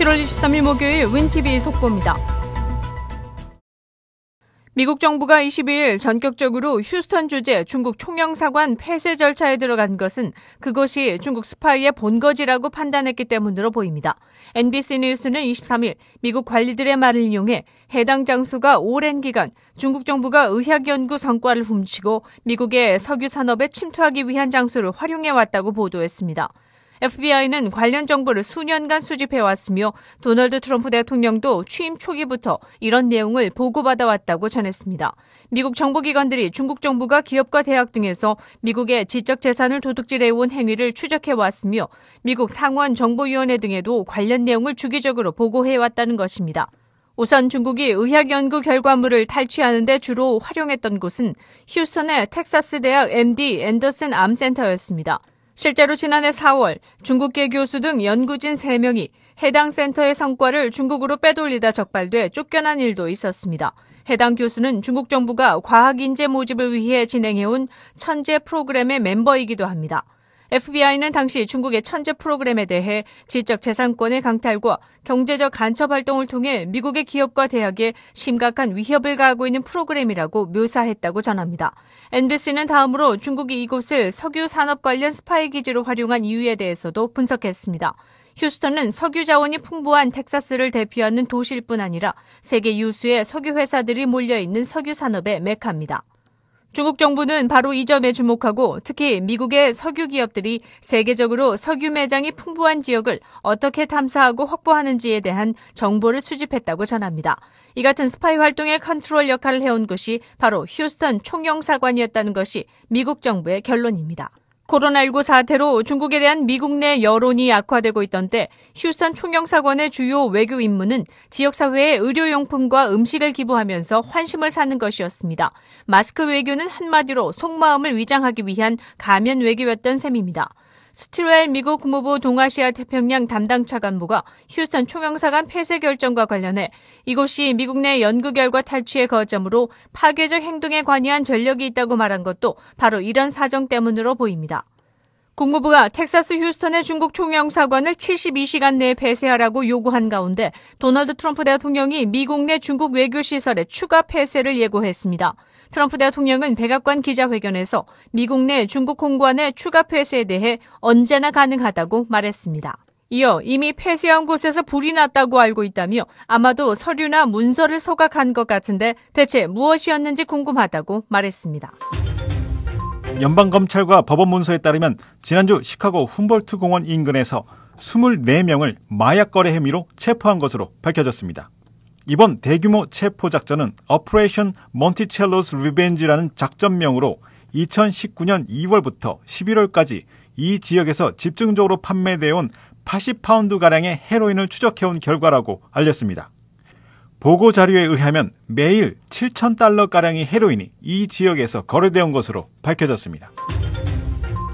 7월 23일 목요일 윈TV 속보입니다. 미국 정부가 22일 전격적으로 휴스턴 주재 중국 총영사관 폐쇄 절차에 들어간 것은 그것이 중국 스파이의 본거지라고 판단했기 때문으로 보입니다. NBC 뉴스는 23일 미국 관리들의 말을 이용해 해당 장소가 오랜 기간 중국 정부가 의학 연구 성과를 훔치고 미국의 석유 산업에 침투하기 위한 장소를 활용해 왔다고 보도했습니다. FBI는 관련 정보를 수년간 수집해왔으며 도널드 트럼프 대통령도 취임 초기부터 이런 내용을 보고받아 왔다고 전했습니다. 미국 정보기관들이 중국 정부가 기업과 대학 등에서 미국의 지적 재산을 도둑질해온 행위를 추적해왔으며 미국 상원 정보위원회 등에도 관련 내용을 주기적으로 보고해왔다는 것입니다. 우선 중국이 의학 연구 결과물을 탈취하는데 주로 활용했던 곳은 휴스턴의 텍사스 대학 MD 앤더슨 암센터였습니다. 실제로 지난해 4월 중국계 교수 등 연구진 3명이 해당 센터의 성과를 중국으로 빼돌리다 적발돼 쫓겨난 일도 있었습니다. 해당 교수는 중국 정부가 과학 인재 모집을 위해 진행해온 천재 프로그램의 멤버이기도 합니다. FBI는 당시 중국의 천재 프로그램에 대해 지적 재산권의 강탈과 경제적 간첩 활동을 통해 미국의 기업과 대학에 심각한 위협을 가하고 있는 프로그램이라고 묘사했다고 전합니다. NBC는 다음으로 중국이 이곳을 석유 산업 관련 스파이 기지로 활용한 이유에 대해서도 분석했습니다. 휴스턴은 석유 자원이 풍부한 텍사스를 대표하는 도시일 뿐 아니라 세계 유수의 석유 회사들이 몰려 있는 석유 산업의 메카입니다. 중국 정부는 바로 이 점에 주목하고 특히 미국의 석유 기업들이 세계적으로 석유 매장이 풍부한 지역을 어떻게 탐사하고 확보하는지에 대한 정보를 수집했다고 전합니다. 이 같은 스파이 활동의 컨트롤 역할을 해온 것이 바로 휴스턴 총영사관이었다는 것이 미국 정부의 결론입니다. 코로나19 사태로 중국에 대한 미국 내 여론이 악화되고 있던 때 휴스턴 총영사관의 주요 외교 임무는 지역사회에 의료용품과 음식을 기부하면서 환심을 사는 것이었습니다. 마스크 외교는 한마디로 속마음을 위장하기 위한 가면 외교였던 셈입니다. 스티웰 미국 국무부 동아시아 태평양 담당 차관보가 휴스턴 총영사관 폐쇄 결정과 관련해 이곳이 미국 내 연구 결과 탈취의 거점으로 파괴적 행동에 관여한 전력이 있다고 말한 것도 바로 이런 사정 때문으로 보입니다. 국무부가 텍사스 휴스턴의 중국 총영사관을 72시간 내에 폐쇄하라고 요구한 가운데 도널드 트럼프 대통령이 미국 내 중국 외교시설의 추가 폐쇄를 예고했습니다. 트럼프 대통령은 백악관 기자회견에서 미국 내 중국 공관의 추가 폐쇄에 대해 언제나 가능하다고 말했습니다. 이어 이미 폐쇄한 곳에서 불이 났다고 알고 있다며 아마도 서류나 문서를 소각한 것 같은데 대체 무엇이었는지 궁금하다고 말했습니다. 연방검찰과 법원 문서에 따르면 지난주 시카고 훔볼트 공원 인근에서 24명을 마약 거래 혐의로 체포한 것으로 밝혀졌습니다. 이번 대규모 체포 작전은 Operation Monticello's Revenge라는 작전명으로 2019년 2월부터 11월까지 이 지역에서 집중적으로 판매되어 온 80파운드가량의 헤로인을 추적해온 결과라고 알렸습니다. 보고 자료에 의하면 매일 7,000달러가량의 헤로인이 이 지역에서 거래되어 온 것으로 밝혀졌습니다.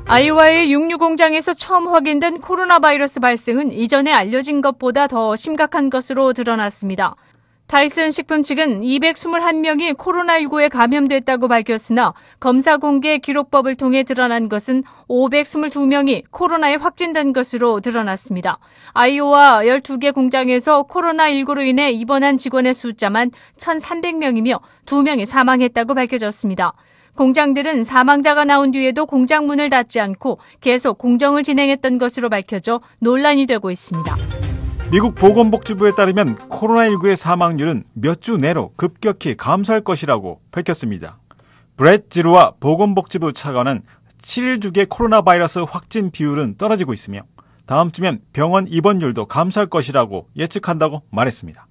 아이오와의 육류 공장에서 처음 확인된 코로나 바이러스 발생은 이전에 알려진 것보다 더 심각한 것으로 드러났습니다. 타이슨 식품 측은 221명이 코로나19에 감염됐다고 밝혔으나 검사 공개 기록법을 통해 드러난 것은 522명이 코로나에 확진된 것으로 드러났습니다. 아이오와 12개 공장에서 코로나19로 인해 입원한 직원의 숫자만 1,300명이며 2명이 사망했다고 밝혀졌습니다. 공장들은 사망자가 나온 뒤에도 공장 문을 닫지 않고 계속 공정을 진행했던 것으로 밝혀져 논란이 되고 있습니다. 미국 보건복지부에 따르면 코로나19의 사망률은 몇 주 내로 급격히 감소할 것이라고 밝혔습니다. 브렛 지루와 보건복지부 차관은 7일 주기의 코로나 바이러스 확진 비율은 떨어지고 있으며 다음 주면 병원 입원율도 감소할 것이라고 예측한다고 말했습니다.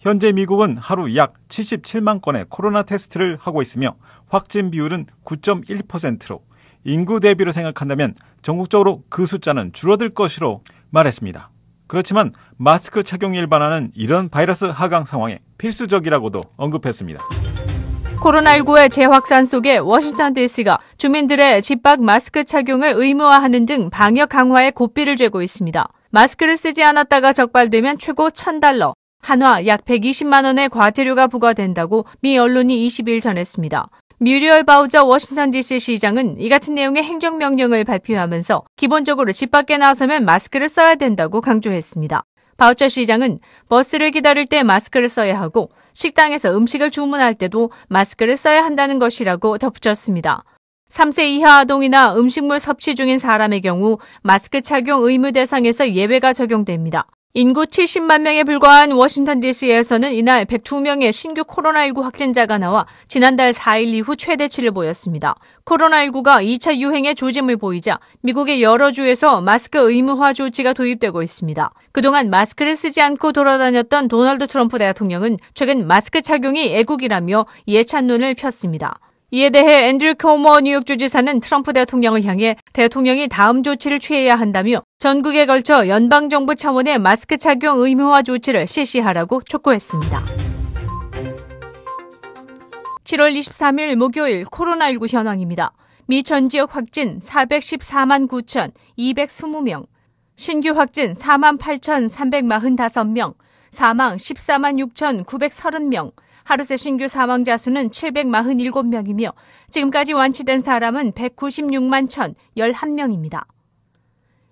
현재 미국은 하루 약 77만 건의 코로나 테스트를 하고 있으며 확진 비율은 9.1%로 인구 대비로 생각한다면 전국적으로 그 숫자는 줄어들 것으로 말했습니다. 그렇지만 마스크 착용 일반화는 이런 바이러스 하강 상황에 필수적이라고도 언급했습니다. 코로나19의 재확산 속에 워싱턴 DC가 주민들의 집 밖 마스크 착용을 의무화하는 등 방역 강화에 고삐를 죄고 있습니다. 마스크를 쓰지 않았다가 적발되면 최고 1000달러, 한화 약 120만 원의 과태료가 부과된다고 미 언론이 20일 전했습니다. 뮤리얼 바우저 워싱턴 DC 시장은 이 같은 내용의 행정명령을 발표하면서 기본적으로 집 밖에 나서면 마스크를 써야 된다고 강조했습니다. 바우저 시장은 버스를 기다릴 때 마스크를 써야 하고 식당에서 음식을 주문할 때도 마스크를 써야 한다는 것이라고 덧붙였습니다. 3세 이하 아동이나 음식물 섭취 중인 사람의 경우 마스크 착용 의무 대상에서 예외가 적용됩니다. 인구 70만 명에 불과한 워싱턴 DC에서는 이날 102명의 신규 코로나19 확진자가 나와 지난달 4일 이후 최대치를 보였습니다. 코로나19가 2차 유행의 조짐을 보이자 미국의 여러 주에서 마스크 의무화 조치가 도입되고 있습니다. 그동안 마스크를 쓰지 않고 돌아다녔던 도널드 트럼프 대통령은 최근 마스크 착용이 애국이라며 이에 찬론을 폈습니다. 이에 대해 앤드류 코머 뉴욕 주지사는 트럼프 대통령을 향해 대통령이 다음 조치를 취해야 한다며 전국에 걸쳐 연방정부 차원의 마스크 착용 의무화 조치를 실시하라고 촉구했습니다. 7월 23일 목요일 코로나19 현황입니다. 미 전 지역 확진 414만 9,220명, 신규 확진 4만 8,345명, 사망 14만 6,930명, 하루 새 신규 사망자 수는 747명이며 지금까지 완치된 사람은 196만 1,011명입니다.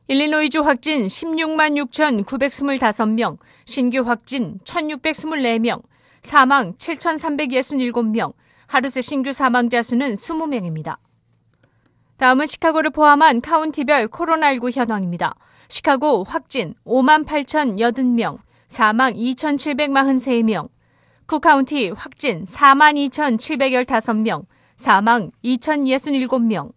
일리노이주 확진 16만 6,925명, 신규 확진 1,624명, 사망 7,367명, 하루 새 신규 사망자 수는 20명입니다. 다음은 시카고를 포함한 카운티별 코로나19 현황입니다. 시카고 확진 5만 8,080명, 사망 2,743명, 쿡카운티 확진 42,715명, 사망 2,067명,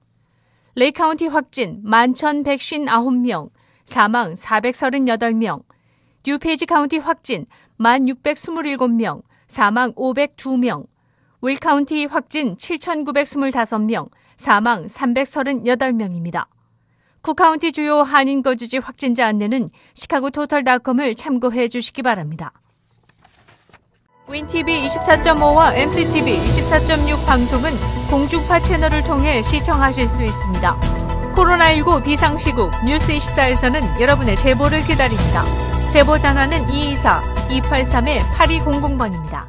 레이크카운티 확진 11,159명, 사망 438명, 듀페이지 카운티 확진 1,627명, 사망 502명, 윌 카운티 확진 7,925명, 사망 338명입니다. 쿠카운티 주요 한인 거주지 확진자 안내는 시카고 토털닷컴을 참고해 주시기 바랍니다. 윈TV 24.5와 MCTV 24.6 방송은 공중파 채널을 통해 시청하실 수 있습니다. 코로나19 비상시국 뉴스24에서는 여러분의 제보를 기다립니다. 제보 전화는 224-283-8200번입니다.